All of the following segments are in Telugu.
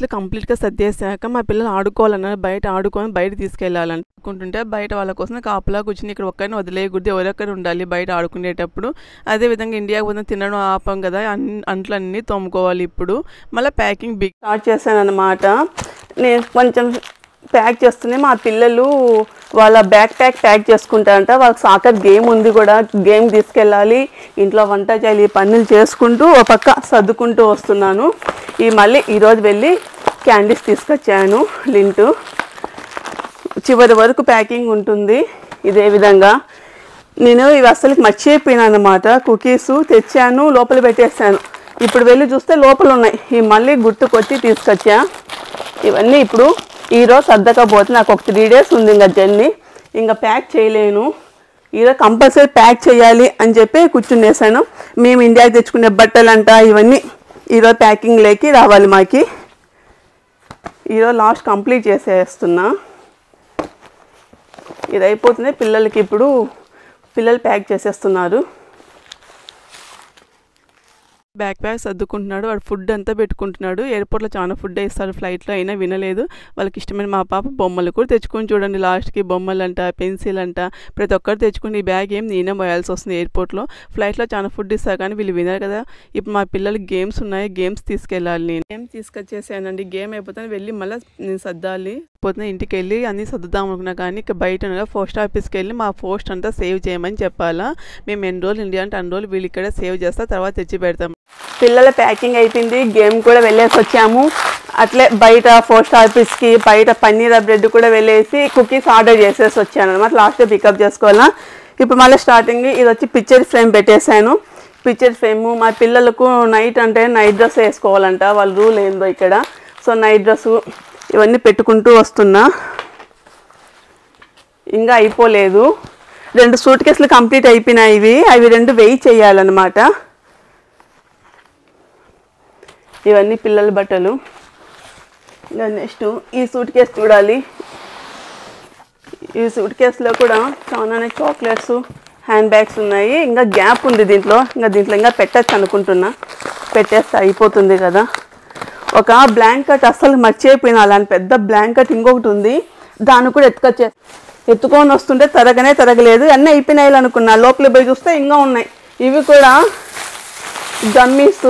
కేసులు కంప్లీట్గా సర్దేశాక మా పిల్లలు ఆడుకోవాలన్నారు. బయట ఆడుకొని బయట తీసుకెళ్ళాలనుకుంటుంటే బయట వాళ్ళ కోసం కాపలా కూర్చుని ఇక్కడ ఒక్కరిని వదిలేయకూడదు. ఎవరొక్కరు ఉండాలి బయట ఆడుకునేటప్పుడు. అదేవిధంగా ఇండియాకి పోతే తినడం ఆపం కదా అన్ని అంట్లన్నీ తోముకోవాలి ఇప్పుడు. మళ్ళీ ప్యాకింగ్ బిగ్ స్టార్ట్ చేశాను అనమాట నేను కొంచెం ప్యాక్ చేస్తూనే మా పిల్లలు వాళ్ళ బ్యాక్ ప్యాక్ ప్యాక్ చేసుకుంటారంట. వాళ్ళకి సాకర్ గేమ్ ఉంది కూడా గేమ్ తీసుకెళ్ళాలి. ఇంట్లో వంట చేయాలి పనులు చేసుకుంటూ ఒక పక్క సర్దుకుంటూ వస్తున్నాను. ఈ మళ్ళీ ఈరోజు వెళ్ళి క్యాండీస్ తీసుకొచ్చాను లింటు. చివరి వరకు ప్యాకింగ్ ఉంటుంది. ఇదే విధంగా నేను ఇవి అస్సలు మర్చిపోయినాను అనమాట కుకీస్ తెచ్చాను లోపల పెట్టేసాను ఇప్పుడు వెళ్ళి చూస్తే లోపల ఉన్నాయి ఇవి మళ్ళీ గుర్తుకొచ్చి తీసుకొచ్చా. ఇవన్నీ ఇప్పుడు ఈరోజు సర్దకపోతే నాకు ఒక త్రీ డేస్ ఉంది ఇంకా జర్నీ. ఇంకా ప్యాక్ చేయలేను. ఈరోజు కంపల్సరీ ప్యాక్ చేయాలి అని చెప్పి కూర్చునేసాను మేము ఇండియాకి తెచ్చుకునే బట్టలంట ఇవన్నీ ఈరోజు ప్యాకింగ్ లేకి రావాలి మాకి. ఈరోజు లాస్ట్ కంప్లీట్ చేసేస్తున్నా. ఇది అయిపోతుంది పిల్లలకి ఇప్పుడు పిల్లలు ప్యాక్ చేసేస్తున్నారు. బ్యాక్ ప్యాక్ సర్దుకుంటున్నాడు వాడు ఫుడ్ అంతా పెట్టుకుంటున్నాడు. ఎయిర్పోర్ట్లో చాలా ఫుడ్ ఇస్తారు ఫ్లైట్లో అయినా వినలేదు. వాళ్ళకి ఇష్టమైన మా పాప బొమ్మలు కూడా తెచ్చుకొని చూడండి. లాస్ట్కి బొమ్మలు అంట పెన్సిల్ అంట ప్రతి ఒక్కరు తెచ్చుకుని ఈ బ్యాగ్ ఏం నేనే పోయాల్సి వస్తుంది ఎయిర్పోర్ట్లో. ఫ్లైట్లో చాలా ఫుడ్ ఇస్తారు కానీ వీళ్ళు వినరు కదా. ఇప్పుడు మా పిల్లలకి గేమ్స్ ఉన్నాయి. గేమ్స్ తీసుకెళ్ళాలి నేను. గేమ్ తీసుకొచ్చేసానండి. గేమ్ అయిపోతే వెళ్ళి మళ్ళీ నేను సర్దాలి. పొద్దున ఇంటికి వెళ్ళి అన్నీ సర్దుదాం అనుకున్నా కానీ ఇక బయట ఉండగా పోస్ట్ ఆఫీస్కి వెళ్ళి మా పోస్ట్ అంతా సేవ్ చేయమని చెప్పాలా. మేము ఎన్ని రోజులు ఇండియా అంటే అన్ని రోజులు వీళ్ళు ఇక్కడ సేవ్ చేస్తా తర్వాత తెచ్చి పెడతాం. పిల్లల ప్యాకింగ్ అయిపోయింది గేమ్ కూడా వెళ్ళేసి వచ్చాము. అట్లే బయట పోస్ట్ ఆఫీస్కి బయట పన్నీర్ బ్రెడ్ కూడా వెళ్ళేసి కుకీస్ ఆర్డర్ చేసేసి వచ్చాను అనమాట లాస్ట్ పికప్ చేసుకోవాలా. ఇప్పుడు మళ్ళీ స్టార్టింగ్ ఇది వచ్చి పిక్చర్ ఫ్రేమ్ పెట్టేశాను. పిక్చర్ ఫ్రేమ్ మా పిల్లలకు నైట్ అంటే నైట్ డ్రెస్ వేసుకోవాలంట వాళ్ళ రూల్ ఏందో ఇక్కడ. సో నైట్ డ్రెస్సు ఇవన్నీ పెట్టుకుంటూ వస్తున్నా. ఇంకా అయిపోలేదు. రెండు సూట్ కేసులు కంప్లీట్ అయిపోయినాయి ఇవి. అవి రెండు వెయ్యి చేయాలన్నమాట. ఇవన్నీ పిల్లల బట్టలు. ఇంకా నెక్స్ట్ ఈ సూట్ కేసు చూడాలి. ఈ సూట్ కేసులో కూడా చాలానే చాక్లెట్స్ హ్యాండ్ బ్యాగ్స్ ఉన్నాయి. ఇంకా గ్యాప్ ఉంది దీంట్లో. ఇంకా దీంట్లో ఇంకా పెట్టచ్చు అనుకుంటున్నా. పెట్టేస్తే అయిపోతుంది కదా. ఒక బ్లాంకెట్ అస్సలు మర్చిపోయినా అలాంటి పెద్ద బ్లాంకెట్ ఇంకొకటి ఉంది. దాన్ని కూడా ఎత్తుకొచ్చే ఎత్తుకొని వస్తుంటే తరగనే తరగలేదు. అన్నీ అయిపోయినాయి అనుకున్నా. లోపల పోయి చూస్తే ఇంకా ఉన్నాయి. ఇవి కూడా గమ్మీస్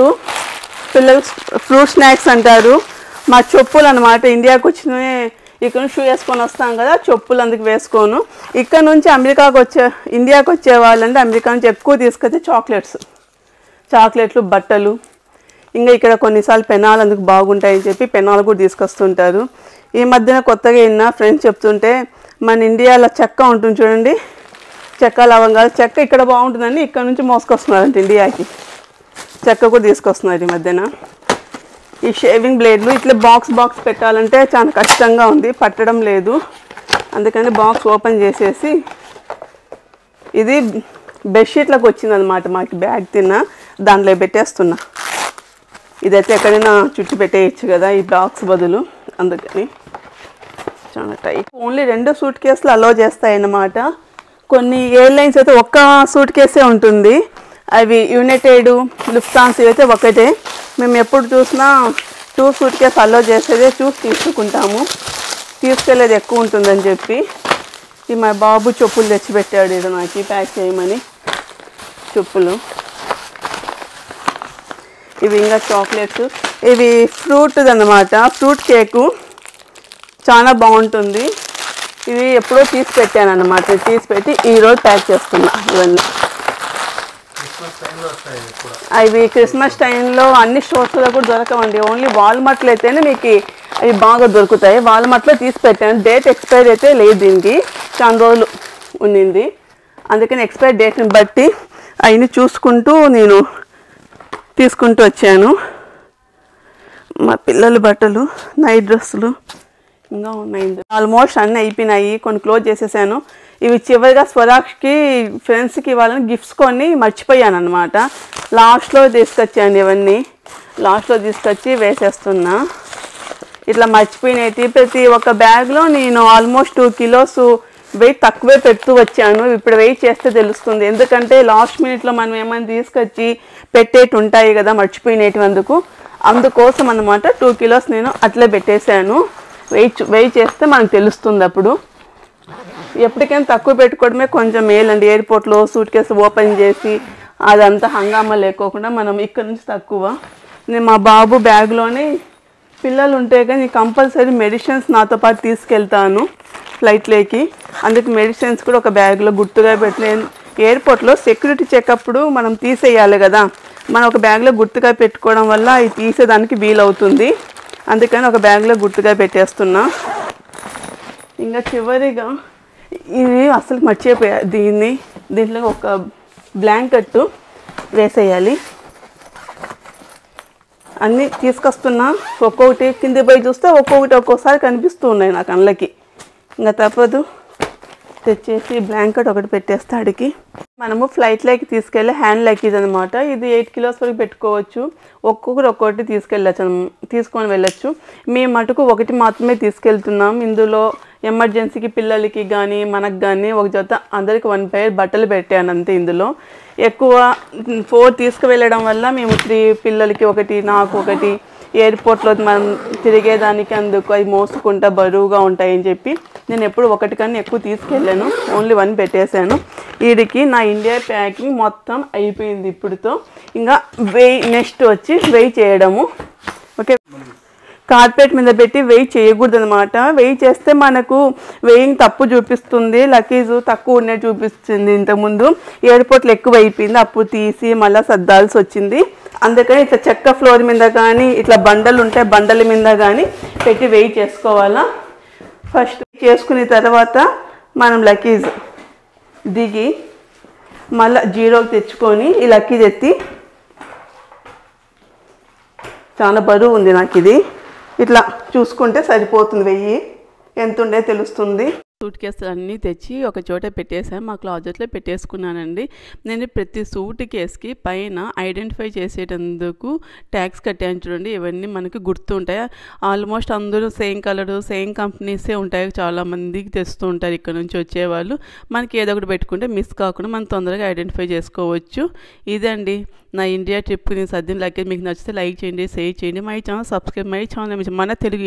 పిల్లలు ఫ్రూట్ స్నాక్స్ అంటారు. మా చెప్పులు అనమాట ఇండియాకి వచ్చిన ఇక్కడ షూ వేసుకొని వస్తాం కదా చెప్పులు అందుకు వేసుకోను. ఇక్కడ నుంచి అమెరికాకి వచ్చే ఇండియాకి వచ్చే వాళ్ళంటే అమెరికా నుంచి ఎక్కువ తీసుకొచ్చే చాక్లెట్స్. చాక్లెట్లు బట్టలు. ఇంకా ఇక్కడ కొన్నిసార్లు పెనాలు అందుకు బాగుంటాయని చెప్పి పెనాలు కూడా తీసుకొస్తుంటారు. ఈ మధ్యన కొత్తగా విన్నా ఫ్రెండ్స్ చెప్తుంటే మన ఇండియాలో చెక్క ఉంటుంది చూడండి. చెక్క లవంగాలు. చెక్క ఇక్కడ బాగుంటుందని ఇక్కడ నుంచి మోసుకొస్తున్నారంట ఇండియాకి. చెక్క కూడా తీసుకొస్తున్నారు ఈ మధ్యన. ఈ షేవింగ్ బ్లేడ్లు ఇట్లా బాక్స్ బాక్స్ పెట్టాలంటే చాలా కష్టంగా ఉంది. పట్టడం లేదు. అందుకని బాక్స్ ఓపెన్ చేసేసి ఇది బెడ్షీట్లకు వచ్చింది అనమాట మాకు బ్యాగ్ తిన్న. దాంట్లో పెట్టేస్తున్నా. ఇదైతే ఎక్కడైనా చుట్టూ పెట్టేయచ్చు కదా ఈ బ్లాక్స్ బదులు. అందుకని చాలా టైట్ ఓన్లీ రెండు సూట్ కేసులు అలో చేస్తాయన్నమాట. కొన్ని ఎయిర్లైన్స్ అయితే ఒక్క సూట్ కేసే ఉంటుంది. అవి యునైటెడ్ లుఫ్తాన్స్ ఇవైతే ఒకటే. మేము ఎప్పుడు చూసినా టూ సూట్ కేసు అలో చేసేదే చూసి తీసుకుంటాము. తీసుకెళ్ళేది ఎక్కువ ఉంటుందని చెప్పి. ఈ మా బాబు చెప్పులు తెచ్చిపెట్టాడు ఇది నాకు ప్యాక్ చేయమని. చెప్పులు. ఇవి ఇంకా చాక్లెట్స్. ఇవి ఫ్రూట్ అన్నమాట. Fruit cake. చాలా బాగుంటుంది. ఇవి ఎప్పుడో తీసి పెట్టాను అనమాట తీసి పెట్టి ఈరోజు ప్యాక్ చేస్తున్నా ఇవన్నీ. ఇవి అవి క్రిస్మస్ టైంలో అన్ని స్టోర్స్లో కూడా దొరకవండి. ఓన్లీ వాల్మార్ట్లో అయితేనే మీకు అవి బాగా దొరుకుతాయి. వాల్మార్ట్లో తీసి పెట్టాను. డేట్ ఎక్స్పైర్ అయితే లేదు దీనికి. చాలా రోజులు ఉండింది అందుకని ఎక్స్పైర్ డేట్ని బట్టి అవన్నీ చూసుకుంటూ నేను తీసుకుంటూ వచ్చాను. మా పిల్లల బట్టలు నైట్ డ్రెస్సులు ఇంకా ఉన్నాయి. ఆల్మోస్ట్ అన్నీ అయిపోయినాయి. కొన్ని క్లోజ్ చేసేసాను. ఇవి చివరిగా స్వరాజ్కి ఫ్రెండ్స్కి ఇవ్వాలని గిఫ్ట్స్ కొన్ని మర్చిపోయాను అనమాట లాస్ట్లో తీసుకొచ్చాను ఇవన్నీ. లాస్ట్లో తీసుకొచ్చి వేసేస్తున్నా. ఇట్లా మర్చిపోయినాయి. ప్రతి ఒక్క బ్యాగ్లో నేను ఆల్మోస్ట్ టూ కిలోస్ వెయిట్ తక్కువే పెడుతూ వచ్చాను. ఇప్పుడు వెయిట్ చేస్తే తెలుస్తుంది. ఎందుకంటే లాస్ట్ మినిట్లో మనం ఏమైనా తీసుకొచ్చి పెట్టేటి ఉంటాయి కదా మర్చిపోయినటువందుకు. అందుకు అందుకోసం అన్నమాట టూ కిలోస్ నేను అట్లే పెట్టేశాను. వెయిట్ వెయిట్ చేస్తే మనకు తెలుస్తుంది అప్పుడు. ఎప్పటికైనా తక్కువ పెట్టుకోవడమే కొంచెం మేలండి. ఎయిర్పోర్ట్లో సూట్ కేసు ఓపెన్ చేసి అదంతా హంగామా లేకోకుండా మనం ఇక్కడ నుంచి తక్కువ. నేను మా బాబు బ్యాగ్లోనే పిల్లలు ఉంటే కానీ కంపల్సరీ మెడిసిన్స్ నాతో పాటు తీసుకెళ్తాను ఫ్లైట్లోకి. అందుకు మెడిసిన్స్ కూడా ఒక బ్యాగ్లో గుర్తుగా పెట్టలేను ఎయిర్పోర్ట్లో సెక్యూరిటీ చెకప్పుడు మనం తీసేయాలి కదా. మనం ఒక బ్యాగ్లో గుర్తుగా పెట్టుకోవడం వల్ల అవి తీసేదానికి వీలవుతుంది. అందుకని ఒక బ్యాగ్లో గుర్తుగా పెట్టేస్తున్నా. ఇంకా చివరిగా ఇది అసలు మర్చిపోయా దీన్ని. దీంట్లో ఒక బ్లాంకెట్ వేసేయాలి. అన్నీ తీసుకొస్తున్నా ఒక్కొక్కటి కింద పోయి చూస్తే ఒక్కొక్కటి ఒక్కోసారి కనిపిస్తూ ఉన్నాయి నాకు అండ్లకి ఇంకా తప్పదు. తెచ్చేసి బ్లాంకెట్ ఒకటి పెట్టేస్తే అడిగి మనము ఫ్లైట్లోకి తీసుకెళ్ళే హ్యాండ్ లగేజ్ అనమాట ఇది ఎయిట్ కిలోస్ వరకు పెట్టుకోవచ్చు. ఒక్కొక్కరు ఒక్కొక్కటి తీసుకెళ్ళచ్చు తీసుకొని వెళ్ళొచ్చు. మేము మటుకు ఒకటి మాత్రమే తీసుకెళ్తున్నాం. ఇందులో ఎమర్జెన్సీకి పిల్లలకి కానీ మనకు కానీ ఒక జత అందరికి వన్ పైర్ బట్టలు పెట్టాను అంతే ఇందులో. ఎక్కువ ఫోర్ తీసుకువెళ్ళడం వల్ల మేము త్రీ పిల్లలకి ఒకటి నాకు ఒకటి ఎయిర్పోర్ట్లో మనం తిరిగేదానికి అందుకు అవి మోసుకుంటా బరువుగా ఉంటాయని చెప్పి నేను ఎప్పుడు ఒకటి కన్నా ఎక్కువ తీసుకెళ్ళాను. ఓన్లీ వన్ పెట్టేశాను. వీడికి నా ఇండియా ప్యాకింగ్ మొత్తం అయిపోయింది ఇప్పుడుతో. ఇంకా వెయ్యి నెక్స్ట్ వచ్చి వెయ్యి చేయడము. ఓకే కార్పెట్ మీద పెట్టి వెయ్యి చేయకూడదు అనమాట వెయ్యి చేస్తే మనకు వెయ్యింగ్ తప్పు చూపిస్తుంది లగేజ్ తక్కువ ఉన్నట్టు చూపిస్తుంది ఇంతకుముందు. ఎయిర్పోర్ట్లో ఎక్కువ అయిపోయింది అప్పుడు తీసి మళ్ళీ సర్దాల్సి వచ్చింది. అందుకని ఇట్లా చెక్క ఫ్లోర్ మీద కానీ ఇట్లా బండలు ఉంటే బండల మీద కానీ పెట్టి వెయ్యి చేసుకోవాలా? ఫస్ట్ చేసుకున్న తర్వాత మనం లక్కీజ్ దిగి మళ్ళీ జీరోకి తెచ్చుకొని ఈ లక్కీజ్ ఎత్తి చాలా బరువు ఉంది నాకు ఇది ఇట్లా చూసుకుంటే సరిపోతుంది వెయ్యి. ఎంత ఉండే తెలుస్తుంది. సూట్ కేసులు అన్నీ తెచ్చి ఒక చోట పెట్టేసాను మా క్లాజెట్లో పెట్టేసుకున్నానండి. నేను ప్రతి సూట్ కేస్కి పైన ఐడెంటిఫై చేసేటందుకు ట్యాక్స్ కట్టాను చూడండి. ఇవన్నీ మనకి గుర్తుంటాయి. ఆల్మోస్ట్ అందరూ సేమ్ కలర్ సేమ్ కంపెనీసే ఉంటాయి. చాలా మందికి తెస్తూ ఉంటారు ఇక్కడ నుంచి వచ్చేవాళ్ళు. మనకి ఏదో ఒకటి పెట్టుకుంటే మిస్ కాకుండా మనం తొందరగా ఐడెంటిఫై చేసుకోవచ్చు. ఇదండి నా ఇండియా ట్రిప్ నేను సర్దిన లగ్గేజ్ మీకు నచ్చితే లైక్ చేయండి షేర్ చేయండి. My channel subscribe my channel మన తెలుగు